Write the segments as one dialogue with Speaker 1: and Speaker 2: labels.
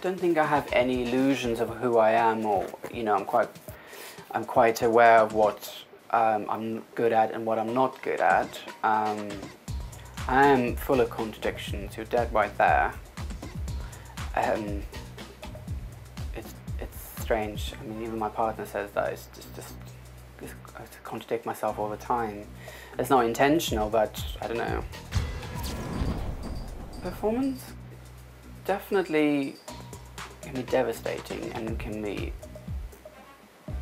Speaker 1: don't think I have any illusions of who I am, or you know, I'm quite, I'm quite aware of what um, I'm good at and what I'm not good at. Um, I am full of contradictions. You're dead right there. Um, it's it's strange. I mean, even my partner says that. It's just just, just I contradict myself all the time. It's not intentional, but I don't know. Performance definitely can be devastating and can be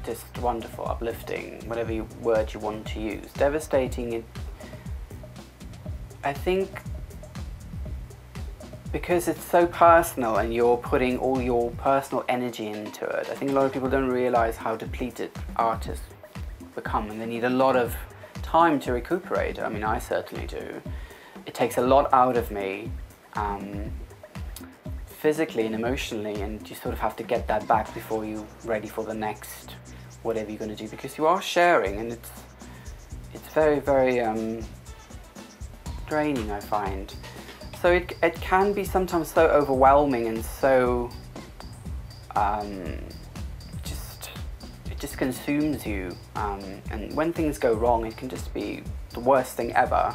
Speaker 1: just wonderful, uplifting, whatever word you want to use. Devastating, I think, because it's so personal and you're putting all your personal energy into it, I think a lot of people don't realize how depleted artists become and they need a lot of time to recuperate. I mean, I certainly do. It takes a lot out of me um, physically and emotionally, and you sort of have to get that back before you're ready for the next whatever you're going to do because you are sharing, and it's it's very very um, draining. I find so it it can be sometimes so overwhelming and so um, just it just consumes you, um, and when things go wrong, it can just be the worst thing ever.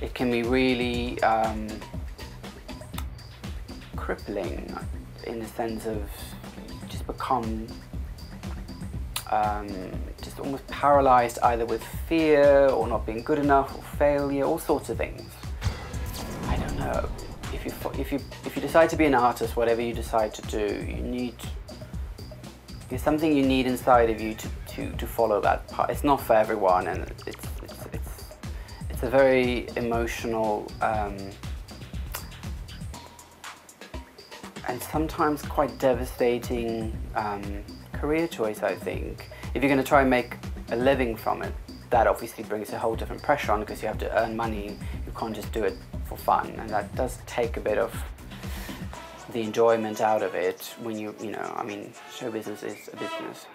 Speaker 1: It can be really um, crippling in the sense of just become um, just almost paralyzed either with fear or not being good enough or failure, all sorts of things. I don't know. If you, if you, if you decide to be an artist, whatever you decide to do, you need, there's something you need inside of you to, to, to follow that part. It's not for everyone and it's, it's, it's, it's a very emotional, um, and sometimes quite devastating um, career choice, I think. If you're going to try and make a living from it, that obviously brings a whole different pressure on because you have to earn money. You can't just do it for fun, and that does take a bit of the enjoyment out of it when you, you know, I mean, show business is a business.